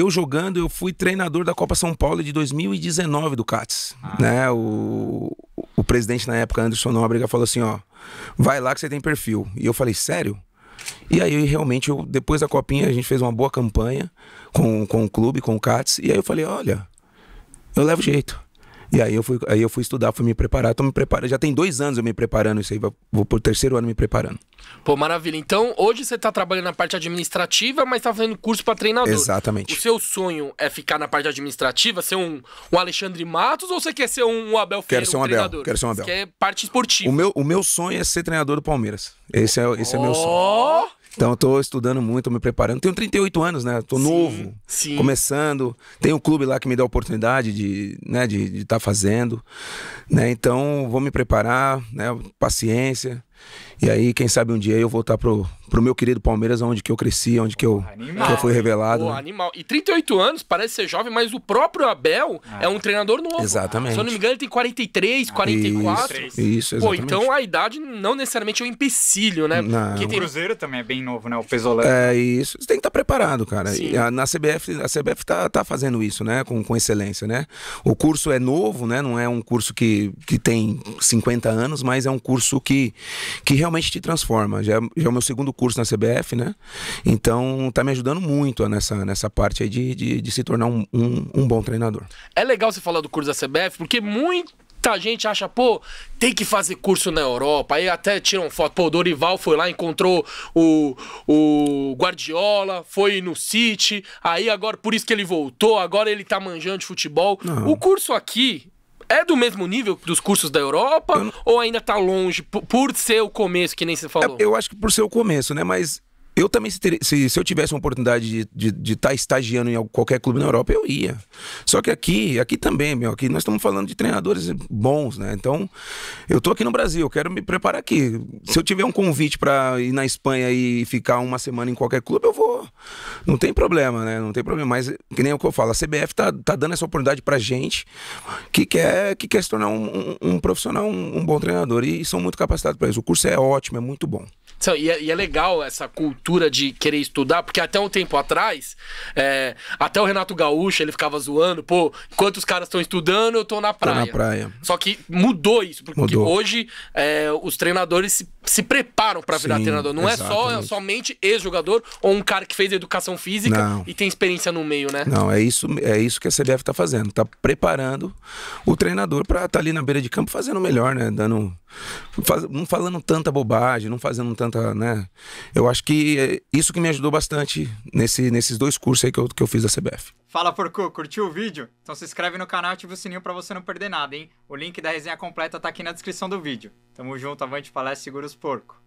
eu jogando, eu fui treinador da Copa São Paulo de 2019 do CATS. Ah. Né? O, o presidente na época, Anderson Nóbrega, falou assim: ó, vai lá que você tem perfil. E eu falei, sério? E aí, realmente, eu, depois da copinha, a gente fez uma boa campanha com, com o clube, com o CATS. E aí eu falei, olha, eu levo jeito. E aí eu fui, aí eu fui estudar, fui me preparar, tô me preparando. Já tem dois anos eu me preparando isso aí, vou pro terceiro ano me preparando. Pô, maravilha. Então, hoje você tá trabalhando na parte administrativa, mas tá fazendo curso para treinador. Exatamente. O seu sonho é ficar na parte administrativa, ser um, um Alexandre Matos, ou você quer ser um, Abel Ferreira, quero ser um, um Abel, treinador? Quero ser um Abel. Você quer parte esportiva. O meu, o meu sonho é ser treinador do Palmeiras. Esse é, esse oh! é meu sonho. Então eu tô estudando muito, tô me preparando. Tenho 38 anos, né? Tô sim, novo, sim. começando. Tem um clube lá que me dá a oportunidade de né, de estar de tá fazendo. Né? Então vou me preparar, né? paciência. E aí, quem sabe um dia eu voltar pro, pro meu querido Palmeiras, onde que eu cresci, onde que eu, que eu fui revelado. Pô, né? animal. E 38 anos, parece ser jovem, mas o próprio Abel ah. é um treinador novo. Exatamente. Se eu não me engano, ele tem 43, 44. Isso, isso exatamente. Pô, então a idade não necessariamente é um empecilho, né? Não. Porque tem... O Cruzeiro também é bem novo, né? O Pesolano. É isso. Você tem que estar tá preparado, cara. E a, na CBF, a CBF tá, tá fazendo isso, né? Com, com excelência, né? O curso é novo, né? Não é um curso que, que tem 50 anos, mas é um curso que, que realmente te transforma. Já, já é o meu segundo curso na CBF, né? Então tá me ajudando muito nessa, nessa parte aí de, de, de se tornar um, um, um bom treinador. É legal você falar do curso da CBF, porque muito muita gente acha, pô, tem que fazer curso na Europa. Aí até tiram foto. Pô, o Dorival foi lá, encontrou o, o Guardiola, foi no City. Aí agora, por isso que ele voltou, agora ele tá manjando de futebol. Não. O curso aqui, é do mesmo nível dos cursos da Europa eu... ou ainda tá longe por, por, ser o começo, que nem você falou? É, eu acho que por ser o começo, né? Mas eu também, se, se, eu tivesse uma oportunidade de estar tá estagiando em qualquer clube na Europa, eu ia. Só que aqui, aqui também, meu, aqui nós estamos falando de treinadores bons, né? Então, eu tô aqui no Brasil, eu quero me preparar aqui. Se eu tiver um convite para ir na Espanha e ficar uma semana em qualquer clube, eu vou. Não tem problema, né? Não tem problema. Mas, que nem o que eu falo, a CBF tá, tá dando essa oportunidade pra gente que quer, que quer se tornar um, um, um profissional, um, um, bom treinador. E são muito capacitados para isso. O curso é ótimo, é muito bom. E é, e é legal essa cultura de querer estudar, porque até um tempo atrás, é, até o Renato Gaúcho, ele ficava zoando, pô, enquanto os caras estão estudando, eu tô na praia. Tô na praia. Só que mudou isso, porque mudou. hoje é, os treinadores se, se preparam para virar treinador. Não exatamente. é só somente ex-jogador ou um cara que fez educação física Não. e tem experiência no meio, né? Não, é isso, é isso que a CBF tá fazendo. Tá preparando o treinador para estar tá ali na beira de campo fazendo o melhor, né? Dando Faz, não falando tanta bobagem, não fazendo tanta, né? Eu acho que é isso que me ajudou bastante nesse, nesses dois cursos aí que eu, que eu fiz da CBF. Fala, porco, curtiu o vídeo? Então se inscreve no canal e ativa o sininho pra você não perder nada, hein? O link da resenha completa tá aqui na descrição do vídeo. Tamo junto, avante palestra, segura os porco.